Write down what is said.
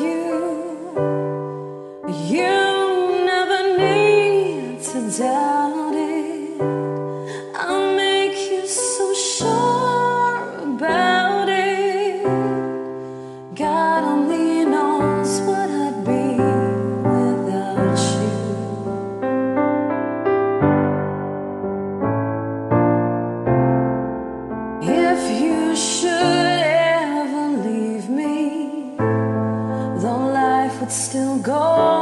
you. You never need to doubt. could still go